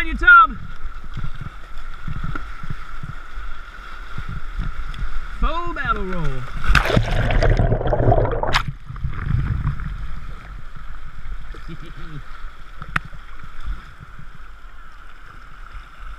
behind you, Tom. Full battle roll.